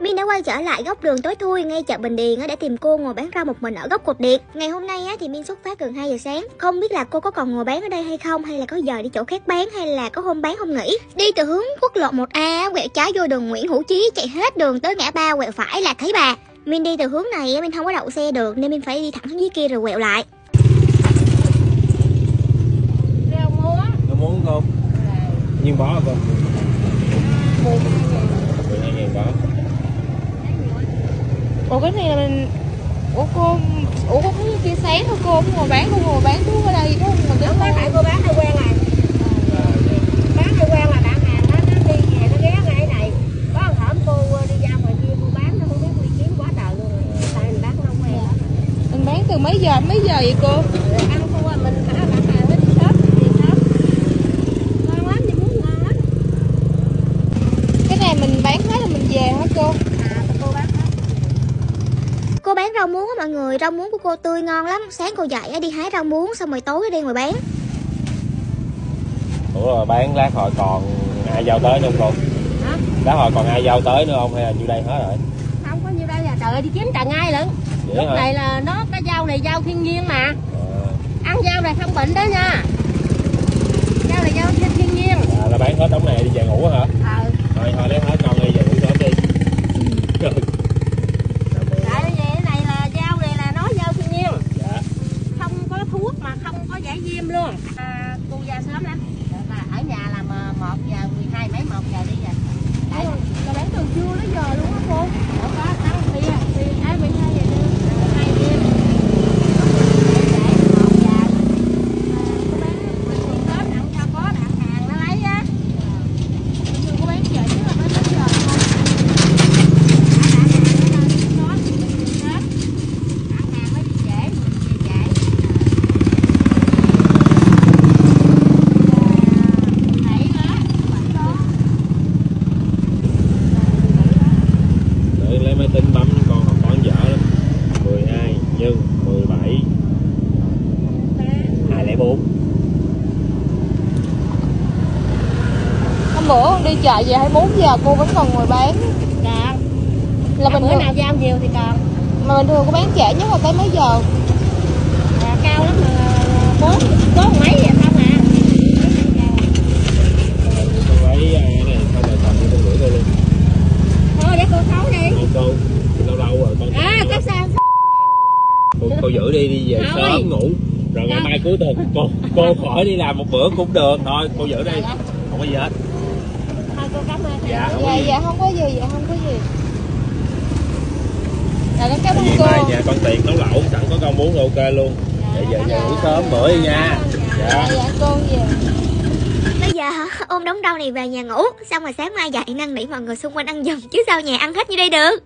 Min đã quay trở lại góc đường tối thui ngay chợ Bình Điền á, để tìm cô ngồi bán rau một mình ở góc cột điện. Ngày hôm nay á, thì Min xuất phát gần 2 giờ sáng. Không biết là cô có còn ngồi bán ở đây hay không hay là có giờ đi chỗ khác bán hay là có hôm bán hôm nghỉ. Đi từ hướng quốc lộ 1A á, quẹo trái vô đường Nguyễn Hữu Chí chạy hết đường tới ngã ba quẹo phải là thấy bà. Min đi từ hướng này á, Min không có đậu xe được nên Min phải đi thẳng xuống dưới kia rồi quẹo lại. Rau muống nó muốn không bó hả con mười mười hai ngàn bó Ủa cái này là mình Ủa cô Ủa cô thấy kia sáng thôi cô không ngồi bán cô ngồi bán thuốc ở đây có mình đến Không phải cô bán hay quen này bán hay quen là bạn hàng đó nó đi về nó ghé ngay này. Có một hổm cô đi ra ngoài kia cô bán nó không biết đi kiếm quá trời luôn tại mình bán nó không quen Mình bán từ mấy giờ mấy giờ vậy cô? Ăn thua mình phải bạn hàng nó đi sớm đi sớm. Ngon lắm thì muốn ngon lắm. Cái này mình bán hết là mình về hả à cô bán hết Cô bán rau muống á mọi người, rau muống của cô tươi ngon lắm. Sáng cô dậy á, đi hái rau muống xong rồi tối đi ngoài bán. ủa rồi bán lát hồi còn ai giao tới nữa không con hả? Lát hồi còn ai giao tới nữa không? Hay là nhiêu đây hết rồi? Không có nhiêu đây là trời ơi đi kiếm trà ngay lận. Vậy lúc hả? này là nó cái rau này rau thiên nhiên mà. À, ăn rau này không bệnh đó nha. Rau này rau thiên nhiên. À, là bán hết đống này đi về ngủ hả ờ thôi thôi lấy hết con đi về ngủ sớm đi Trời, tại vì cái này là rau này là nó rau thiên nhiên dạ không có thuốc mà không có giải viêm luôn à, cô ra sớm lắm. Ở nhà là một giờ 12 mấy một giờ đi rồi Đấy, Là bán từ trưa đến giờ luôn á cô đâu có sáng khuya khuya tới 12 giờ trưa 2 đêm một giờ cô bán mình thì sớm đặng cho có đặng hàng nó lấy á Thường cô bán trễ nhất là bán mấy giờ không để lấy máy tính bấm con học toán dở lắm 12 nhân 17 204 Hôm bữa con đi chợ về 24 giờ cô vẫn còn ngồi bán. Là bình bữa thường. nào giao nhiều thì còn. Mà bình thường cô bán trễ nhất là tới mấy giờ? À, cao lắm mà bốn bốn mấy vậy không à? Con lấy à, cái này rồi cầm cho con gửi cô luôn thôi để cô thấu đi. Cô lâu lâu rồi con à sao? Cô, cô giữ đi đi về sớm ngủ rồi ngày mai cuối tuần cô cô khỏi đi làm một bữa cũng được. Thôi cô giữ đi không có gì hết. Thôi cô cảm ơn. Dạ không Dạ dạ không có gì dạ không có gì. Dạ con cảm ơn cô mai nhà con tiền nấu lẩu sẵn có con muốn ok luôn. Để giờ về ngủ sớm bữa đi nha. Dạ. Dạ dạ cô về. Bây giờ hả, ôm đống rau này về nhà ngủ Xong rồi sáng mai dậy năn nỉ mọi người xung quanh ăn giùm Chứ sao nhà ăn hết như đây được